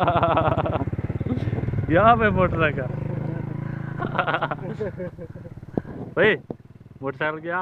यहाँ पे मोटरसाइकिल भाई मोटरसाइकिल क्या?